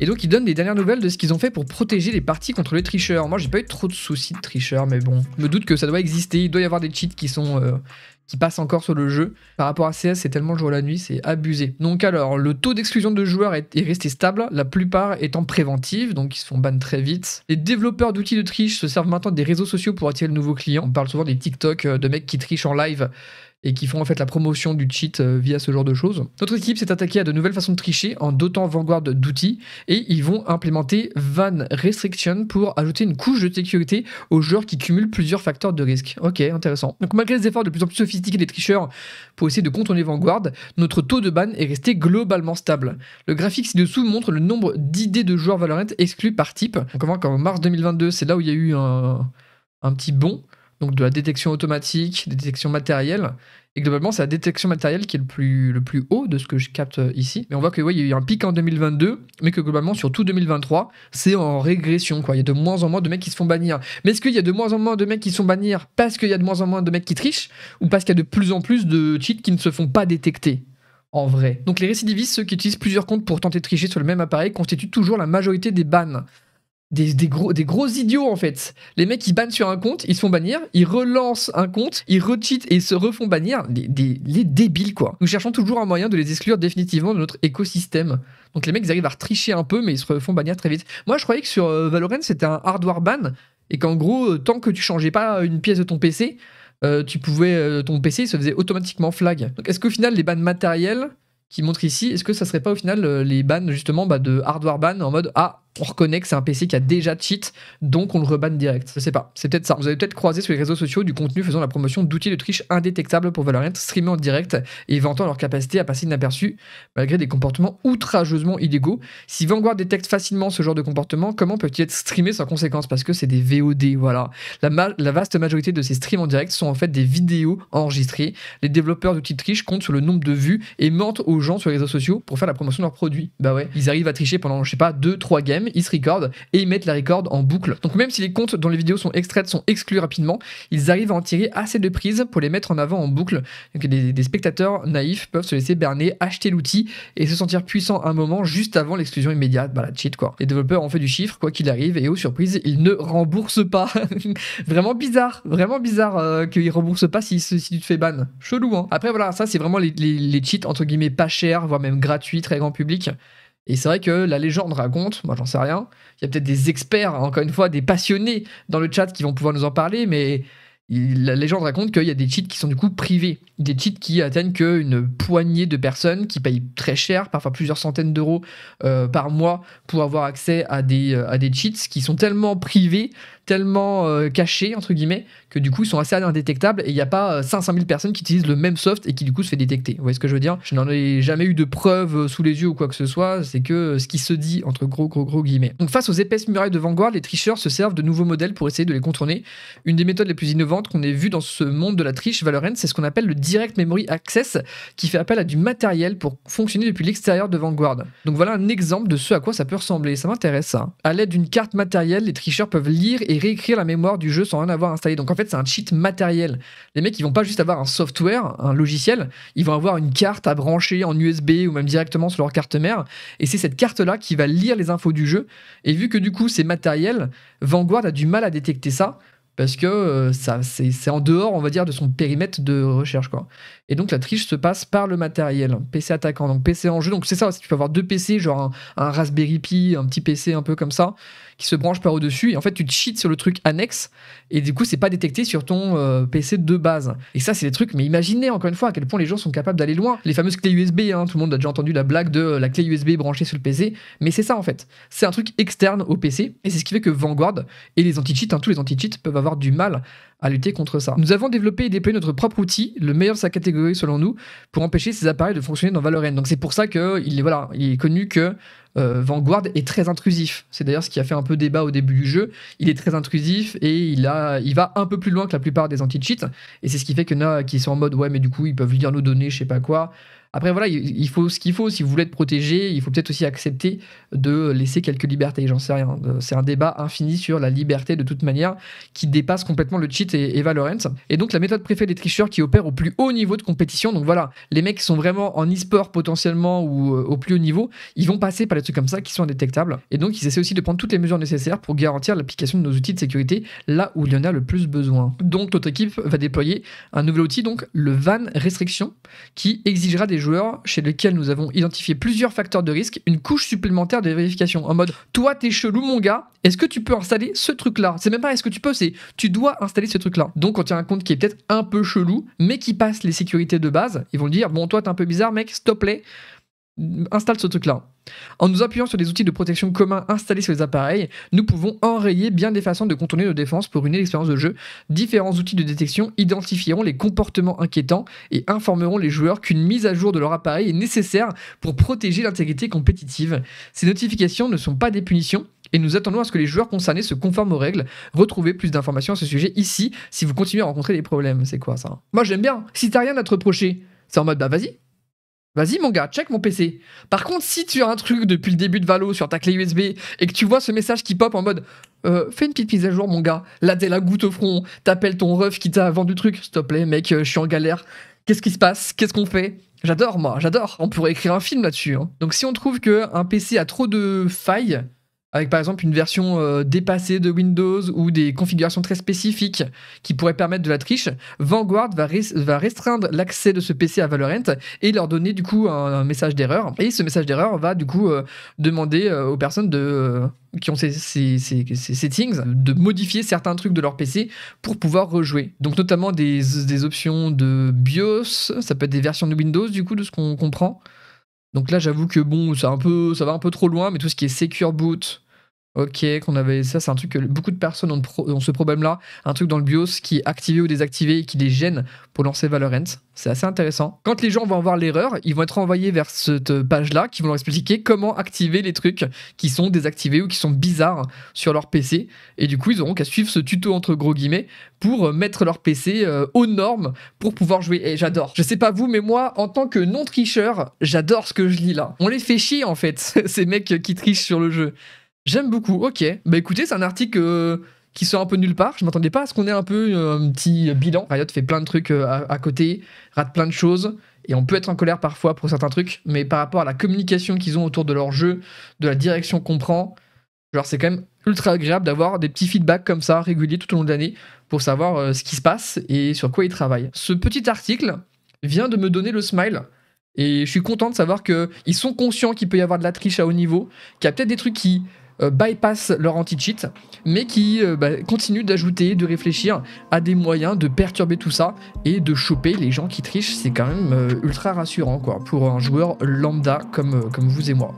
Et donc, ils donnent les dernières nouvelles de ce qu'ils ont fait pour protéger les parties contre les tricheurs. Moi, j'ai pas eu trop de soucis de tricheurs, mais bon, je me doute que ça doit exister. Il doit y avoir des cheats qui sont. euh, qui passent encore sur le jeu. Par rapport à CS, c'est tellement le jour la nuit, c'est abusé. Donc alors, le taux d'exclusion de joueurs est, est resté stable, la plupart étant préventive, donc ils se font ban très vite. Les développeurs d'outils de triche se servent maintenant des réseaux sociaux pour attirer de nouveaux clients. On parle souvent des TikTok euh, de mecs qui trichent en live et qui font en fait la promotion du cheat euh, via ce genre de choses. Notre équipe s'est attaquée à de nouvelles façons de tricher en dotant Vanguard d'outils et ils vont implémenter Van Restriction pour ajouter une couche de sécurité aux joueurs qui cumulent plusieurs facteurs de risque. Ok, intéressant. Donc malgré les efforts de plus en plus sophistiqués des tricheurs pour essayer de contourner Vanguard, notre taux de ban est resté globalement stable. Le graphique ci-dessous montre le nombre d'idées de joueurs Valorant exclus par type. On voit qu'en mars 2022, c'est là où il y a eu un, un petit bond donc de la détection automatique, détection matérielle. Et globalement, c'est la détection matérielle qui est le plus, haut de ce que je capte euh, ici. Mais on voit que ouais, il y a eu un pic en 2022, mais que globalement, sur tout 2023, c'est en régression. Quoi. Il y a de moins en moins de mecs qui se font bannir. Mais est-ce qu'il y a de moins en moins de mecs qui se font bannir parce qu'il y a de moins en moins de mecs qui trichent ou parce qu'il y a de plus en plus de cheats qui ne se font pas détecter en vrai? Donc les récidivistes, ceux qui utilisent plusieurs comptes pour tenter de tricher sur le même appareil, constituent toujours la majorité des bans des, gros, des gros idiots en fait. Les mecs ils bannent sur un compte, ils se font bannir, ils relancent un compte, ils recheatent et se refont bannir. Des, des- les débiles quoi. Nous cherchons toujours un moyen de les exclure définitivement de notre écosystème. Donc les mecs ils arrivent à retricher un peu mais ils se refont bannir très vite. Moi je croyais que sur euh, Valorant c'était un hardware ban et qu'en gros euh, tant que tu changeais pas une pièce de ton PC, euh, tu pouvais ton PC se faisait automatiquement flag. Donc est-ce qu'au final les bans matériels qui montrent ici, est-ce que ça serait pas au final les bans justement bah, de hardware ban en mode ah on reconnaît que c'est un PC qui a déjà cheat, donc on le rebanne direct. Je sais pas, c'est peut-être ça. Vous avez peut-être croisé sur les réseaux sociaux du contenu faisant la promotion d'outils de triche indétectables pour Valorant, streamés en direct et vantant leur capacité à passer inaperçu malgré des comportements outrageusement illégaux. Si Vanguard détecte facilement ce genre de comportement, comment peut-il être streamé sans conséquence? Parce que c'est des VOD, voilà. La, la vaste majorité de ces streams en direct sont en fait des vidéos enregistrées. Les développeurs d'outils de triche comptent sur le nombre de vues et mentent aux gens sur les réseaux sociaux pour faire la promotion de leurs produits. Bah ouais, ils arrivent à tricher pendant, je sais pas, 2-3 games, ils se recordent et ils mettent la record en boucle. Donc même si les comptes dont les vidéos sont extraites sont exclus rapidement, ils arrivent à en tirer assez de prises pour les mettre en avant en boucle. Donc des, spectateurs naïfs peuvent se laisser berner, acheter l'outil et se sentir puissant un moment juste avant l'exclusion immédiate. Bah la cheat quoi. Les développeurs ont fait du chiffre quoi qu'il arrive et aux surprises, ils ne remboursent pas. vraiment bizarre, vraiment bizarre euh, qu'ils remboursent pas si, tu te fais ban. Chelou hein. Après voilà, ça c'est vraiment les, les cheats entre guillemets pas chers, voire même gratuits, très grand public. Et c'est vrai que la légende raconte, moi j'en sais rien, il y a peut-être des experts, encore une fois, des passionnés dans le chat qui vont pouvoir nous en parler, mais la légende raconte qu'il y a des cheats qui sont du coup privés, des cheats qui atteignent qu'une poignée de personnes qui payent très cher, parfois plusieurs centaines d'euros euh, par mois pour avoir accès à des, euh, à des cheats qui sont tellement privés, tellement euh, cachés, entre guillemets, que du coup ils sont assez indétectables et il n'y a pas euh, 500 000 personnes qui utilisent le même soft et qui du coup se fait détecter. Vous voyez ce que je veux dire? Je n'en ai jamais eu de preuves sous les yeux ou quoi que ce soit, c'est que ce qui se dit entre gros gros gros guillemets. Donc face aux épaisses murailles de Vanguard, les tricheurs se servent de nouveaux modèles pour essayer de les contourner. Une des méthodes les plus innovantes qu'on ait vues dans ce monde de la triche Valorant, c'est ce qu'on appelle le Direct Memory Access, qui fait appel à du matériel pour fonctionner depuis l'extérieur de Vanguard. Donc voilà un exemple de ce à quoi ça peut ressembler, ça m'intéresse ça. À l'aide d'une carte matérielle, les tricheurs peuvent lire et réécrire la mémoire du jeu sans rien avoir installé. Donc en fait, c'est un cheat matériel. Les mecs, ils vont pas juste avoir un software, un logiciel, ils vont avoir une carte à brancher en USB ou même directement sur leur carte mère. Et c'est cette carte-là qui va lire les infos du jeu. Et vu que du coup, c'est matériel, Vanguard a du mal à détecter ça parce que euh, ça c'est en dehors on va dire de son périmètre de recherche quoi et donc la triche se passe par le matériel PC attaquant donc PC en jeu. Donc c'est ça tu peux avoir deux PC genre un, un Raspberry Pi un petit PC un peu comme ça qui se branche par au dessus et en fait tu cheats sur le truc annexe. Et du coup c'est pas détecté sur ton euh, PC de base. Et ça c'est des trucs mais imaginez encore une fois à quel point les gens sont capables d'aller loin. Les fameuses clés USB hein, tout le monde a déjà entendu la blague de euh, la clé USB branchée sur le PC mais c'est ça en fait. C'est un truc externe au PC et c'est ce qui fait que Vanguard et les anti-cheats, hein, tous les anti-cheats peuvent avoir du mal à lutter contre ça. Nous avons développé et déployé notre propre outil, le meilleur de sa catégorie selon nous, pour empêcher ces appareils de fonctionner dans Valorant. Donc c'est pour ça qu'il est, voilà, il est connu que euh, Vanguard est très intrusif. C'est d'ailleurs ce qui a fait un peu débat au début du jeu. Il est très intrusif et il, a, il va un peu plus loin que la plupart des anti-cheats. Et c'est ce qui fait que y en a qui sont en mode ouais mais du coup ils peuvent lire nos données, je sais pas quoi. Après, voilà, il faut ce qu'il faut. Si vous voulez être protégé, il faut peut-être aussi accepter de laisser quelques libertés. J'en sais rien. C'est un débat infini sur la liberté de toute manière qui dépasse complètement le cheat et, Valorant. Et donc, la méthode préférée des tricheurs qui opèrent au plus haut niveau de compétition. Donc voilà, les mecs qui sont vraiment en e-sport potentiellement ou euh, au plus haut niveau, ils vont passer par des trucs comme ça qui sont indétectables. Et donc, ils essaient aussi de prendre toutes les mesures nécessaires pour garantir l'application de nos outils de sécurité là où il y en a le plus besoin. Donc, notre équipe va déployer un nouvel outil, donc le VAN Restriction, qui exigera des joueurs chez lesquels nous avons identifié plusieurs facteurs de risque, une couche supplémentaire de vérification en mode toi t'es chelou mon gars, est-ce que tu peux installer ce truc là C'est même pas est-ce que tu peux, c'est tu dois installer ce truc là. Donc quand il y un compte qui est peut-être un peu chelou, mais qui passe les sécurités de base, ils vont dire bon toi t'es un peu bizarre mec, stop les installe ce truc-là. En nous appuyant sur des outils de protection communs installés sur les appareils, nous pouvons enrayer bien des façons de contourner nos défenses pour une expérience de jeu. Différents outils de détection identifieront les comportements inquiétants et informeront les joueurs qu'une mise à jour de leur appareil est nécessaire pour protéger l'intégrité compétitive. Ces notifications ne sont pas des punitions, et nous attendons à ce que les joueurs concernés se conforment aux règles. Retrouvez plus d'informations à ce sujet ici si vous continuez à rencontrer des problèmes. C'est quoi ça? Moi j'aime bien. Si t'as rien à te reprocher, c'est en mode bah vas-y, Vas-y mon gars, check mon PC. Par contre, si tu as un truc depuis le début de Valo sur ta clé USB et que tu vois ce message qui pop en mode euh, fais une petite mise à jour mon gars, là t'es la goutte au front, t'appelles ton ref qui t'a vendu le truc, s'il te plaît mec, euh, je suis en galère, qu'est-ce qui se passe, qu'est-ce qu'on fait? J'adore moi, j'adore, on pourrait écrire un film là-dessus. Hein. Donc si on trouve qu'un PC a trop de failles, avec par exemple une version euh, dépassée de Windows ou des configurations très spécifiques qui pourraient permettre de la triche, Vanguard va, restreindre l'accès de ce PC à Valorant et leur donner du coup un, message d'erreur. Et ce message d'erreur va du coup euh, demander euh, aux personnes de, qui ont ces, settings de modifier certains trucs de leur PC pour pouvoir rejouer. Donc notamment des options de BIOS, ça peut être des versions de Windows du coup de ce qu'on comprend. Donc là, j'avoue que bon, ça va un peu trop loin, mais tout ce qui est Secure Boot, Ok, qu'on avait ça, c'est un truc que beaucoup de personnes ont, ce problème-là, un truc dans le BIOS qui est activé ou désactivé et qui les gêne pour lancer Valorant. C'est assez intéressant. Quand les gens vont voir l'erreur, ils vont être envoyés vers cette page-là qui vont leur expliquer comment activer les trucs qui sont désactivés ou qui sont bizarres sur leur PC. Et du coup, ils auront qu'à suivre ce tuto entre gros guillemets pour mettre leur PC euh, aux normes pour pouvoir jouer. Et j'adore. Je sais pas vous, mais moi, en tant que non-tricheur, j'adore ce que je lis là. On les fait chier en fait, ces mecs qui trichent sur le jeu. J'aime beaucoup, ok. Bah écoutez, c'est un article euh, qui sort un peu nulle part. Je m'attendais pas à ce qu'on ait un peu euh, un petit bilan. Riot fait plein de trucs euh, à, côté, rate plein de choses. Et on peut être en colère parfois pour certains trucs, mais par rapport à la communication qu'ils ont autour de leur jeu, de la direction qu'on prend, genre c'est quand même ultra agréable d'avoir des petits feedbacks comme ça réguliers tout au long de l'année pour savoir ce qui se passe et sur quoi ils travaillent. Ce petit article vient de me donner le smile. Et je suis content de savoir qu'ils sont conscients qu'il peut y avoir de la triche à haut niveau, qu'il y a peut-être des trucs qui euh, bypass leur anti-cheat, mais qui euh, bah, continuent d'ajouter, de réfléchir à des moyens de perturber tout ça et de choper les gens qui trichent. C'est quand même euh, ultra rassurant quoi, pour un joueur lambda comme vous et moi.